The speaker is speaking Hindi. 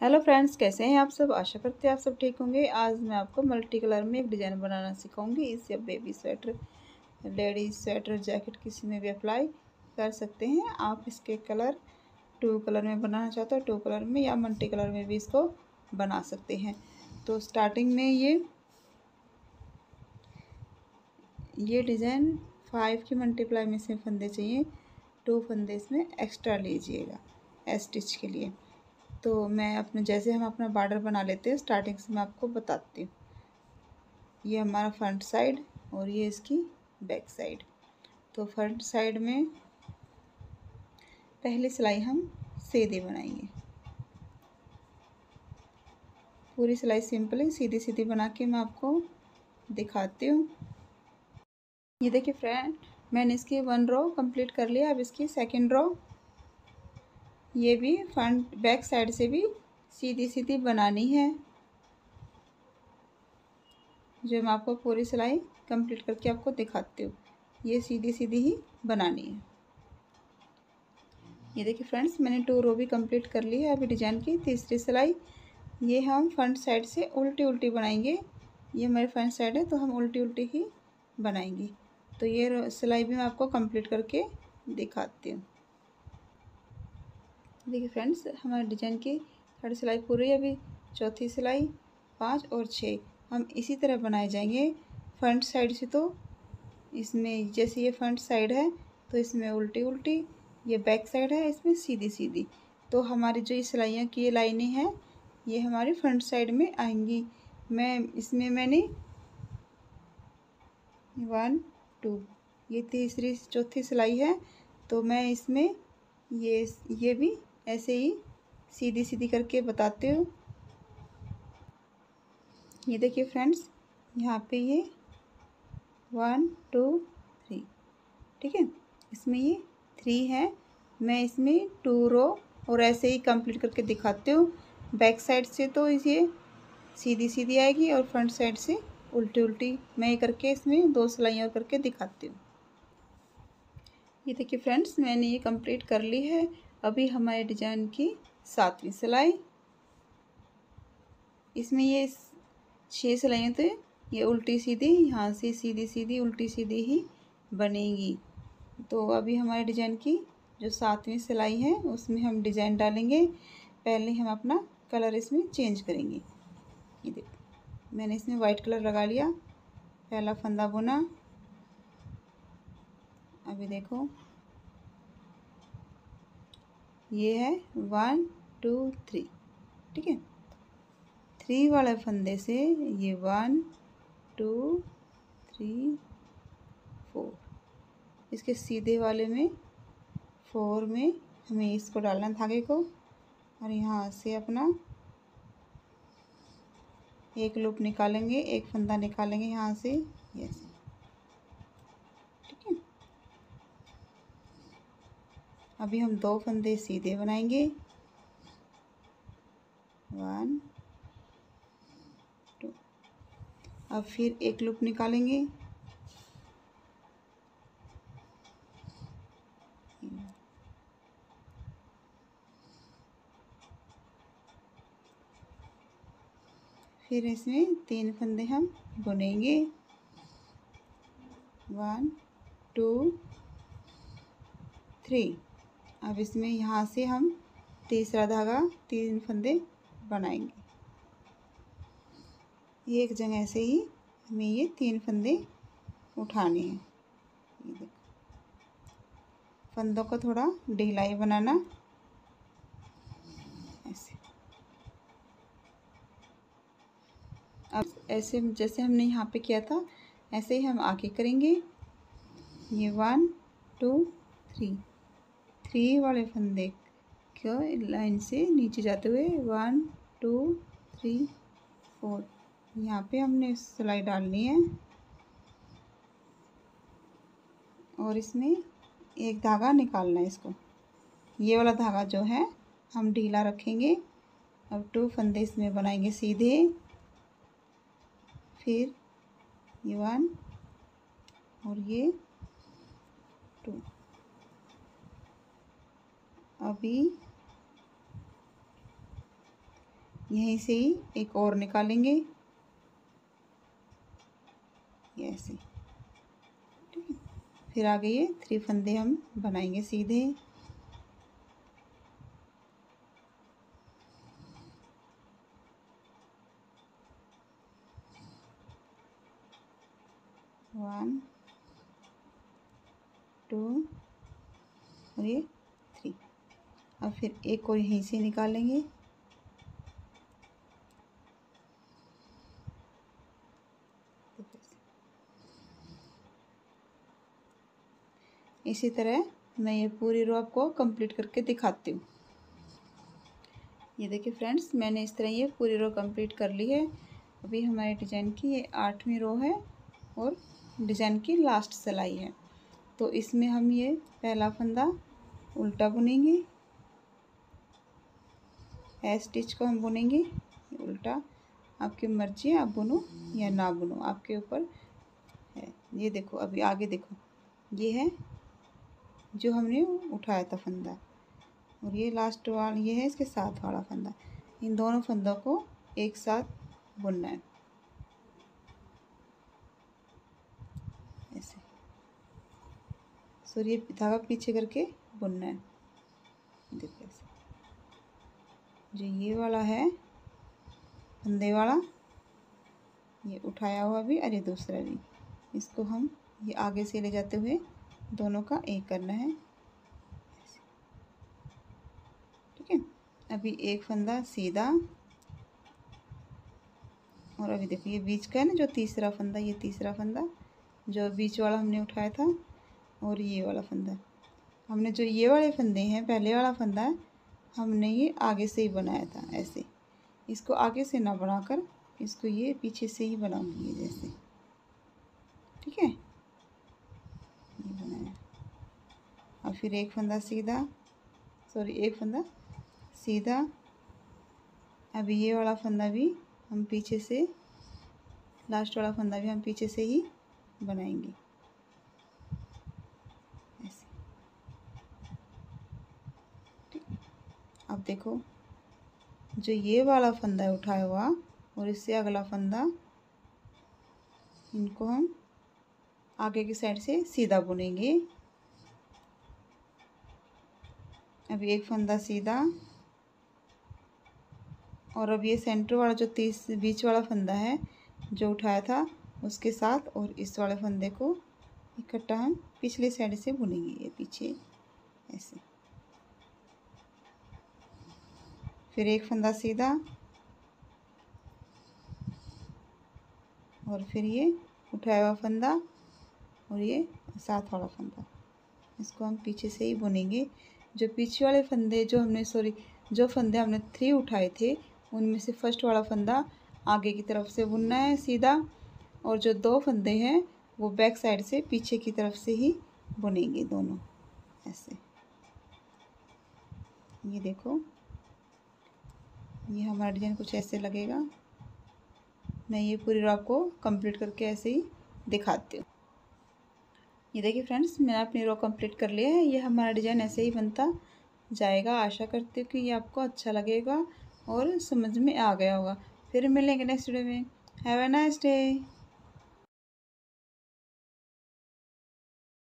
हेलो फ्रेंड्स कैसे हैं आप सब? आशा करते हैं आप सब ठीक होंगे। आज मैं आपको मल्टी कलर में एक डिज़ाइन बनाना सिखाऊँगी। इसे आप baby sweater ladies sweater jacket किसी में भी अप्लाई कर सकते हैं। आप इसके कलर टू कलर में बनाना चाहते हो टू कलर में या मल्टी कलर में भी इसको बना सकते हैं। तो स्टार्टिंग में ये ये डिज़ाइन फाइव की मल्टीप्लाई में से फंदे चाहिए। टू फंदे इसमें एक्स्ट्रा लीजिएगा स्टिच के लिए। तो मैं अपने, जैसे हम अपना बॉर्डर बना लेते हैं स्टार्टिंग से मैं आपको बताती हूँ। ये हमारा फ्रंट साइड और ये इसकी बैक साइड तो फ्रंट साइड में पहली सिलाई हम सीधी बनाएँगे। पूरी सिलाई सिंपल है सीधी सीधी बना के मैं आपको दिखाती हूँ। ये देखिए फ्रेंड मैंने इसकी वन रो कंप्लीट कर लिया, अब इसकी सेकंड रो ये भी फ्रंट बैक साइड से भी सीधी सीधी बनानी है। जो मैं आपको पूरी सिलाई कंप्लीट करके आपको दिखाती हूँ, ये सीधी सीधी ही बनानी है। ये देखिए फ्रेंड्स मैंने टू रो भी कंप्लीट कर ली है अभी डिज़ाइन की। तीसरी सिलाई, ये हम फ्रंट साइड से उल्टी उल्टी बनाएँगे। ये हमारी फ्रंट साइड है तो हम उल्टी उल्टी ही बनाएँगे। तो ये सिलाई भी मैं आपको कंप्लीट करके दिखाती हूँ। देखिए फ्रेंड्स, हमारे डिज़ाइन की थर्ड सिलाई पूरी अभी, चौथी सिलाई, पाँच और छः। हम इसी तरह बनाए जाएँगे फ्रंट साइड से तो। इसमें जैसे ये फ्रंट साइड है तो इसमें उल्टी उल्टी, ये बैक साइड है, इसमें सीधी सीधी। तो हमारी जो ये सिलाइयाँ की ये लाइनें हैं, ये हमारी फ्रंट साइड में आएँगी। मैं, इसमें मैंने वन, टू, ये तीसरी, चौथी सिलाई है तो मैं इसमें ये ये भी ऐसे ही सीधी सीधी करके बताते हो। ये देखिए फ्रेंड्स, यहाँ पे ये वन, टू, थ्री, ठीक है? इसमें ये थ्री है। मैं इसमें टू रो और ऐसे ही कंप्लीट करके दिखाती हूँ। बैक साइड से तो ये सीधी सीधी आएगी और फ्रंट साइड से उल्टी उल्टी मैं ये करके इसमें दो सिलाइयाँ करके दिखाती हूँ। ये देखिए फ्रेंड्स, मैंने ये कंप्लीट कर ली है। अभी हमारे डिज़ाइन की सातवीं सिलाई। इसमें ये छः सिलाइयाँ तो ये उल्टी सीधी, यहाँ से सीधी सीधी, उल्टी सीधी ही बनेगी। तो अभी हमारे डिज़ाइन की जो सातवीं सिलाई है, उसमें हम डिज़ाइन डालेंगे। पहले हम अपना कलर इसमें चेंज करेंगे। ये देखो, मैंने इसमें वाइट कलर लगा लिया। पहला फंदा बुना। अभी देखो ये है वन, टू, थ्री, ठीक है? थ्री वाले फंदे से ये वन, टू, थ्री, फोर। इसके सीधे वाले में, फोर में हमें इसको डालना धागे को। और यहाँ से अपना एक लूप निकालेंगे, एक फंदा निकालेंगे यहाँ से, यस। अभी हम दो फंदे सीधे बनाएँगे। वन टू अब फिर एक लूप निकालेंगे। फिर इसमें तीन फंदे हम बुनेंगे। वन टू थ्री अब इसमें यहाँ से हम तीसरा धागा, तीन फंदे बनाएँगे। एक जगह से ही हमें ये तीन फंदे उठाने हैं। फंदों को थोड़ा ढिलाई बनाना। ऐसे। अब ऐसे जैसे हमने यहाँ पे किया था, ऐसे ही हम आगे करेंगे। ये वन, टू, थ्री। थ्री वाले फंदे को लाइन से नीचे जाते हुए वन, टू, थ्री, फोर। यहाँ पे हमने सिलाई डालनी है। और इसमें एक धागा निकालना है इसको। ये वाला धागा जो है, हम ढीला रखेंगे। अब टू फंदे इसमें बनाएँगे सीधे। फिर ये वन और ये टू। अभी यहीं से ही एक और निकालेंगे। ऐसे। फिर आगे ये थ्री फंदे हम बनाएँगे सीधे। वन, टू, और ये अब फिर एक और यहीं से निकालेंगे। इसी तरह मैं ये पूरी रो आपको कंप्लीट करके दिखाती हूँ। ये देखिए फ्रेंड्स मैंने इस तरह ये पूरी रो कंप्लीट कर ली है। अभी हमारे डिज़ाइन की ये आठवीं रो है और डिज़ाइन की लास्ट सिलाई है। तो इसमें हम ये पहला फंदा उल्टा बुनेंगे। स्टिच को हम बुनेंगे उल्टा। आपकी मर्ज़ी है, आप बुनो या ना बुनो, आपके ऊपर है। ये देखो, अभी आगे देखो। ये है जो हमने उठाया था फंदा। और ये लास्ट वाला, ये है इसके साथ वाला फंदा। इन दोनों फंदों को एक साथ बुनना है। ऐसे। सॉरी, ये धागा पीछे करके बुनना है। देखो ऐसे। जो ये वाला है फंदे वाला, ये उठाया हुआ भी अरे दूसरा भी। इसको हम ये आगे से ले जाते हुए दोनों का एक करना है। ठीक है? अभी एक फंदा सीधा, और अभी देखो, ये बीच का है ना, जो तीसरा फंदा, ये तीसरा फंदा, जो बीच वाला हमने उठाया था, और ये वाला फंदा। हमने जो ये वाले फंदे हैं, पहले वाला फंदा है हमने ये आगे से ही बनाया था, ऐसे। इसको आगे से ना बनाकर इसको ये पीछे से ही बनाऊँगी जैसे। ठीक है? ये बनाया। और फिर एक फंदा सीधा सॉरी एक फंदा सीधा। अब ये वाला फंदा भी हम पीछे से लास्ट वाला फंदा भी हम पीछे से ही बनाएँगे ऐसे ठीक अब देखो, जो ये वाला फंदा है उठाया हुआ और इससे अगला फंदा, इनको हम आगे की साइड से सीधा बुनेंगे। अब एक फंदा सीधा और अब ये सेंटर वाला जो तीस, बीच वाला फंदा है, जो उठाया था, उसके साथ और इस वाले फंदे को इकट्ठा हम पिछली साइड से बुनेंगे, ये पीछे, ऐसे। फिर एक फंदा सीधा और फिर ये उठाया हुआ फंदा और ये साथ वाला फंदा। इसको हम पीछे से ही बुनेंगे। जो पीछे वाले फंदे जो हमने, सॉरी, जो फंदे हमने थ्री उठाए थे, उनमें से फ़र्स्ट वाला फंदा आगे की तरफ़ से बुनना है सीधा और जो दो फंदे हैं, वो बैक साइड से पीछे की तरफ़ से ही बुनेंगे दोनों, ऐसे। ये देखो। ये हमारा डिज़ाइन कुछ ऐसे लगेगा। मैं ये पूरी रॉक को कंप्लीट करके ऐसे ही दिखाती हूँ। ये देखिए फ्रेंड्स, मैंने अपनी रॉक कंप्लीट कर लिया है। ये हमारा डिज़ाइन ऐसे ही बनता जाएगा। आशा करती हूँ कि ये आपको अच्छा लगेगा और समझ में आ गया होगा। फिर मिलेंगे नेक्स्ट वीडियो में। Have a nice day